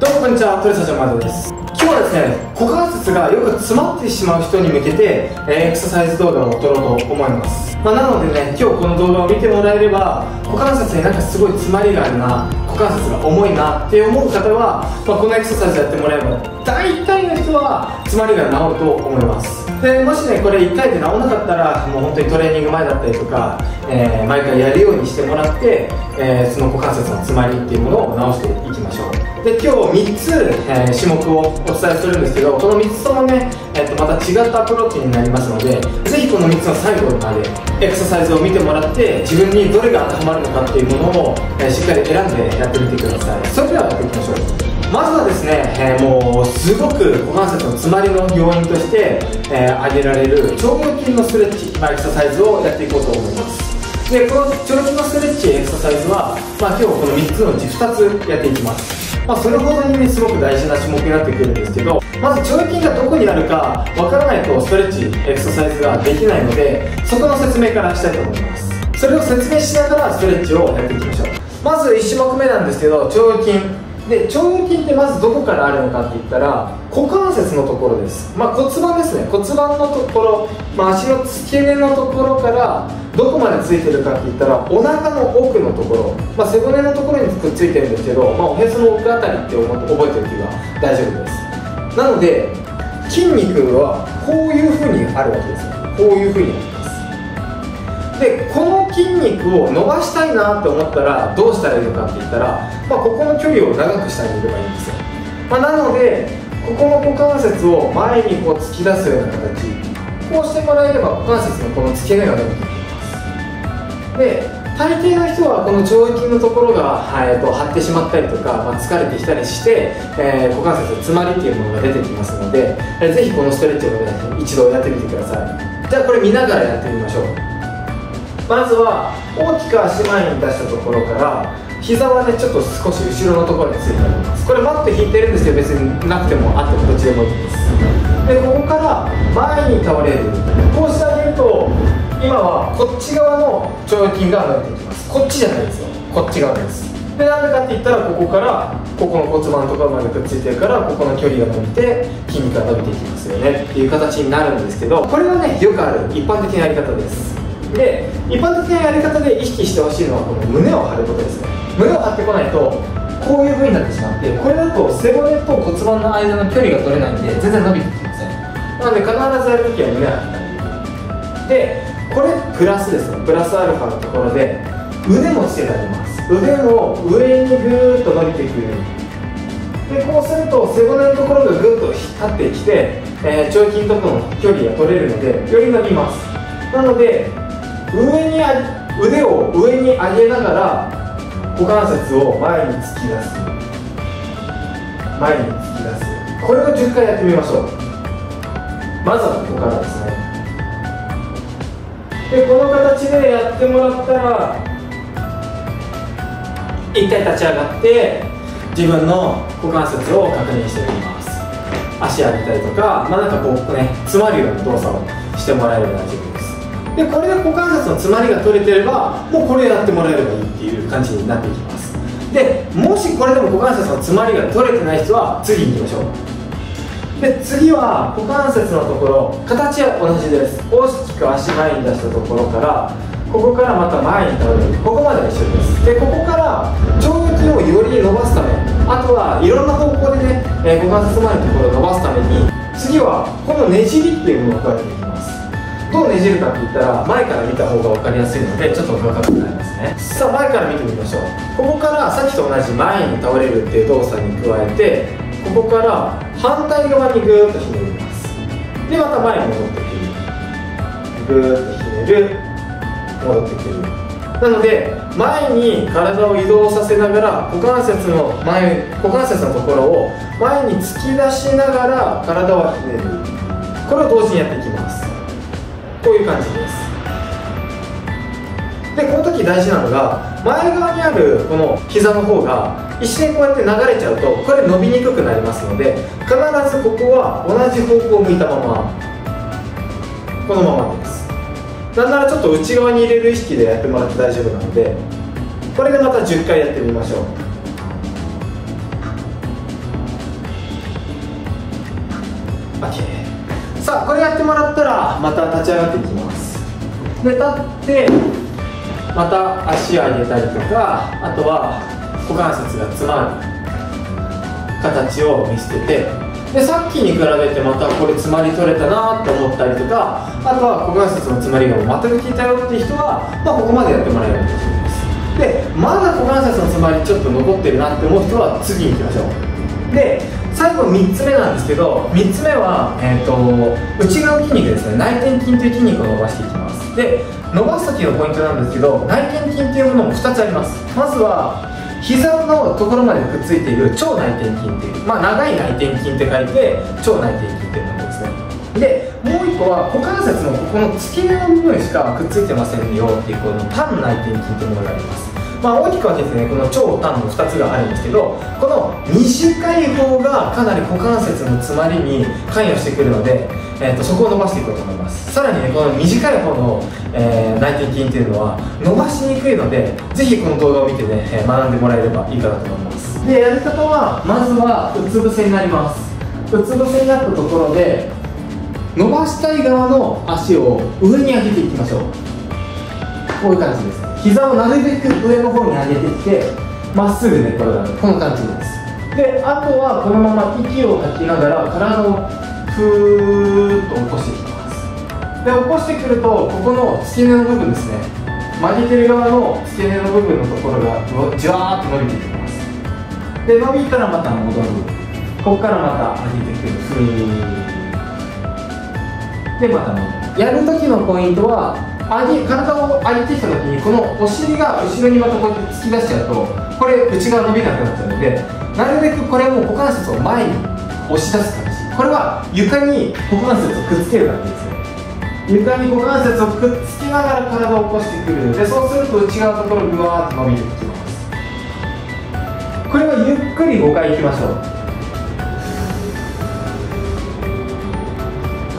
どうもこんにちは、トリサジャマドです。今日はですね、股関節がよく詰まってしまう人に向けて、え、エクササイズ動画を撮ろうと思います。まあ、なのでね、今日この動画を見てもらえれば股関節になんかすごい詰まりがあるな股関節が重いなって思う方は、まあ、このエクササイズやってもらえばの人は詰まりが治ると思いますでもしねこれ1回で治らなかったらもう本当にトレーニング前だったりとか、えー、毎回やるようにしてもらって、えー、その股関節の詰まりっていうものを治していきましょうで今日3つ、えー、種目をお伝えするんですけどこの3つともね、えー、とまた違ったアプローチになりますのでぜひこの3つの最後までエクササイズを見てもらって自分にどれが当てはまるのかっていうものを、えー、しっかり選んでやってみてくださいそれではやっていきましょうまずはですね、えー、もうすごく股関節の詰まりの要因として、えー、挙げられる腸腰筋のストレッチ、まあ、エクササイズをやっていこうと思います。でこの腸腰筋のストレッチエクササイズは、まあ、今日この3つのうち2つやっていきます。まあ、それほどにねすごく大事な種目になってくるんですけどまず腸腰筋がどこにあるかわからないとストレッチエクササイズができないのでそこの説明からしたいと思います。それを説明しながらストレッチをやっていきましょう。まず1種目目なんですけど腸腰筋。で腸筋ってまずどこからあるのかって言ったら股関節のところです、まあ、骨盤ですね。骨盤のところ、まあ、足の付け根のところからどこまでついてるかって言ったらお腹の奥のところ、まあ、背骨のところにくっついてるんですけど、まあ、おへその奥あたりって覚えておけば大丈夫です。なので筋肉はこういうふうにあるわけですこういうふうに。ありますでこの筋肉を伸ばしたいなって思ったらどうしたらいいのかって言ったらまあ、ここの距離を長くしてあげればいいんですよ、まあ、なのでここの股関節を前にこう突き出すような形。こうしてもらえれば股関節のこの付け根が伸びていきます。で大抵の人はこの腸筋のところが、えー、と張ってしまったりとか、まあ、疲れてきたりして、えー、股関節の詰まりっていうものが出てきますので、えー、ぜひこのストレッチを、ね、一度やってみてください。じゃあこれ見ながらやってみましょう。まずは大きく足前に出したところから膝はねちょっと少し後ろのところについてあります。これマット引いてるんですけど別になくてもあってもどっちでもいいです。でここから前に倒れる。こうしてあげると今はこっち側の腸腰筋が伸びていきます。こっちじゃないですよ。こっち側です。でなんでかって言ったらここからここの骨盤のところまでくっついてるからここの距離が伸びて筋肉が伸びていきますよね。っていう形になるんですけどこれはねよくある一般的なやり方です。で一般的なやり方で意識してほしいのはこの胸を張ることですね。胸を張ってこないとこういう風になってしまってこれだと背骨と骨盤の間の距離が取れないんで全然伸びてきません。なので必ずやるときは胸を張ったりでこれプラスですねプラスアルファのところで腕もつけてあります。腕も上にぐーっと伸びていくる。でこうすると背骨のところがぐっと立ってきて、えー、腸筋との距離が取れるのでより伸びます。なので上に腕を上に上げながら股関節を前に突き出す。前に突き出す。これを10回やってみましょう。まずはここからですね。でこの形でやってもらったら一回立ち上がって自分の股関節を確認してみます。足上げたりとか、まあ、なんかこうね詰まるような動作をしてもらえれば大丈夫ですでこれで股関節の詰まりが取れてればもうこれやってもらえればいいっていう感じになっていきます。でもしこれでも股関節の詰まりが取れてない人は次行きましょう。で次は股関節のところ形は同じです。大きく足前に出したところからここからまた前に倒れる。ここまでは一緒です。でここから腸筋をより伸ばすためあとはいろんな方向でね、えー、股関節前のところを伸ばすために次はこのねじりっていうものを加えていきます。どうねじるかって言ったら前から見た方が分かりやすいのでちょっと分かくなりますね。さあ前から見てみましょう。ここからさっきと同じ前に倒れるっていう動作に加えてここから反対側にぐーっとひねります。でまた前に戻ってくる。ぐーっとひねる。戻ってくる。なので前に体を移動させながら股関節の前股関節のところを前に突き出しながら体をひねる。これを同時にやっていきます。こういう感じです。でこの時大事なのが前側にあるこの膝の方が一瞬こうやって流れちゃうとこれ伸びにくくなりますので必ずここは同じ方向を向いたままこのままです。なんならちょっと内側に入れる意識でやってもらって大丈夫なのでこれでまた10回やってみましょう。オッケーさあこれやってもらったらまた立ち上がっていきます。で立ってまた足を上げたりとかあとは股関節が詰まる形を見せててでさっきに比べてまたこれ詰まり取れたなって思ったりとかあとは股関節の詰まりが全く効いたよっていう人は、まあ、ここまでやってもらえると思います。でまだ股関節の詰まりちょっと残ってるなって思う人は次に行きましょう。で最後3つ目なんですけど3つ目は、えーと、内側筋肉ですね。内転筋という筋肉を伸ばしていきます。で伸ばす時のポイントなんですけど内転筋っていうものも2つあります。まずは膝のところまでくっついている腸内転筋っていう、まあ、長い内転筋って書いて腸内転筋っていうものですね。でもう一個は股関節のここの付け根の部分しかくっついてませんよっていうこの単内転筋っていうものがあります。まあ、大きく分けてねこの超単の2つがあるんですけどこの短い方がかなり股関節の詰まりに関与してくるので、えーと、そこを伸ばしていこうと思います。さらにねこの短い方の、えー、内転筋っていうのは伸ばしにくいのでぜひこの動画を見てね、え、学んでもらえればいいかなと思います。でやり方はまずはうつ伏せになります。うつ伏せになったところで伸ばしたい側の足を上に上げていきましょう。こういう感じです。膝をなるべく上の方に上げてきてまっすぐ寝転がるこの感じです。であとはこのまま息を吐きながら体をふーっと起こしていきます。で起こしてくるとここの付け根の部分ですね。曲げてる側の付け根の部分のところがじわーっと伸びていきます。で伸びたらまた戻る。ここからまた上げてくる。ふーでまた戻る。やるときのポイントは上げ体を上げてきた時にこのお尻が後ろにまたこうやって突き出しちゃうとこれ内側伸びなくなっちゃうのでなるべくこれも股関節を前に押し出す感じこれは床に股関節をくっつける感じですね。床に股関節をくっつけながら体を起こしてくるのでそうすると内側のところぐわーっと伸びてきます。これはゆっくり5回いきましょう。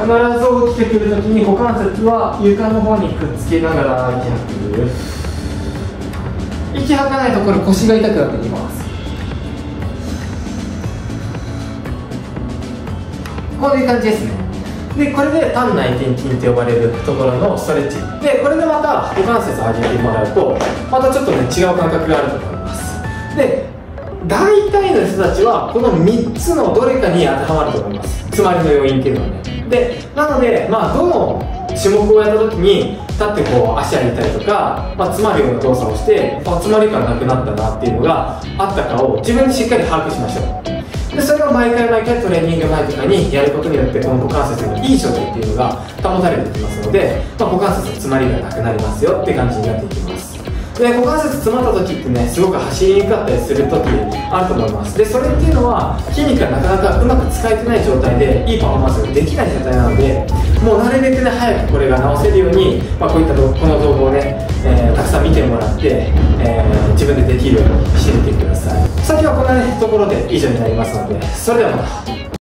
必ず起きてくるときに股関節は床の方にくっつけながら息吐く。息吐かないところ腰が痛くなってきます。こういう感じですね。でこれで単内転筋って呼ばれるところのストレッチ。でこれでまた股関節を上げてもらうとまたちょっとね違う感覚があると思います。で大体の人たちはこの3つのどれかに当てはまると思います。つまりの要因っていうのはねでなのでまあどの種目をやった時に立ってこう足上げたりとか、まあ、詰まるような動作をしてあ詰まり感なくなったなっていうのがあったかを自分でしっかり把握しましょう。でそれを毎回毎回トレーニング前とかにやることによってこの股関節のいい状態っていうのが保たれてきますので、まあ、股関節の詰まりがなくなりますよって感じになっていきます。で股関節詰まった時ってねすごく走りにくかったりする時あると思います。でそれっていうのは筋肉がなかなかうまく使えてない状態でいいパフォーマンスができない状態なのでもうなるべくね早くこれが直せるように、まあ、こういったこの動画をね、えー、たくさん見てもらって、えー、自分でできるようにしてみてください。さあ今日はこんな、ね、ところで以上になりますのでそれではまた。